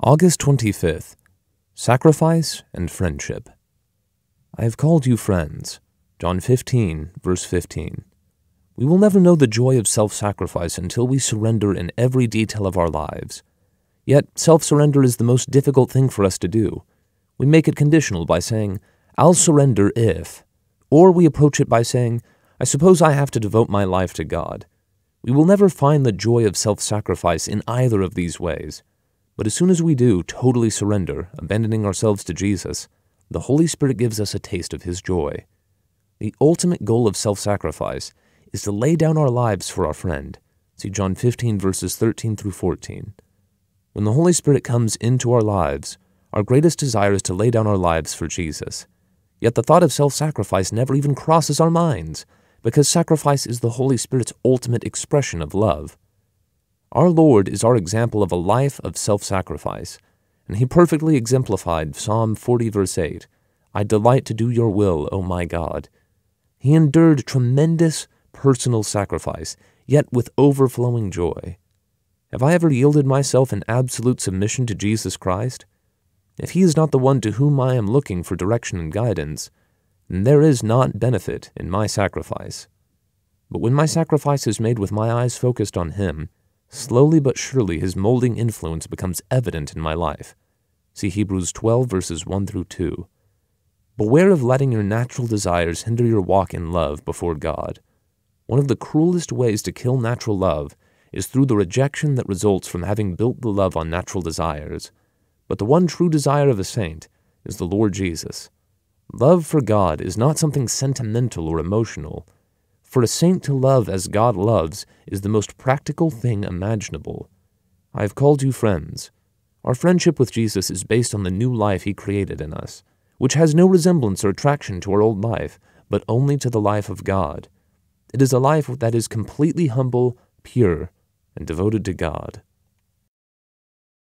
August 25th Sacrifice and Friendship. I have called you friends. John 15, verse 15. We will never know the joy of self sacrifice until we surrender in every detail of our lives. Yet, self surrender is the most difficult thing for us to do. We make it conditional by saying, I'll surrender if. Or we approach it by saying, I suppose I have to devote my life to God. We will never find the joy of self sacrifice in either of these ways. But as soon as we do totally surrender, abandoning ourselves to Jesus, the Holy Spirit gives us a taste of His joy. The ultimate goal of self sacrifice is to lay down our lives for our friend. See John 15, verses 13 through 14. When the Holy Spirit comes into our lives, our greatest desire is to lay down our lives for Jesus. Yet the thought of self sacrifice never even crosses our minds, because sacrifice is the Holy Spirit's ultimate expression of love. Our Lord is our example of a life of self sacrifice, and He perfectly exemplified Psalm 40, verse 8 I delight to do your will, O my God. He endured tremendous personal sacrifice, yet with overflowing joy. Have I ever yielded myself in absolute submission to Jesus Christ? If He is not the one to whom I am looking for direction and guidance, then there is not benefit in my sacrifice. But when my sacrifice is made with my eyes focused on Him, Slowly but surely, his molding influence becomes evident in my life. See Hebrews 12, verses 1 through 2. Beware of letting your natural desires hinder your walk in love before God. One of the cruelest ways to kill natural love is through the rejection that results from having built the love on natural desires. But the one true desire of a saint is the Lord Jesus. Love for God is not something sentimental or emotional. For a saint to love as God loves is the most practical thing imaginable. I have called you friends. Our friendship with Jesus is based on the new life he created in us, which has no resemblance or attraction to our old life, but only to the life of God. It is a life that is completely humble, pure, and devoted to God.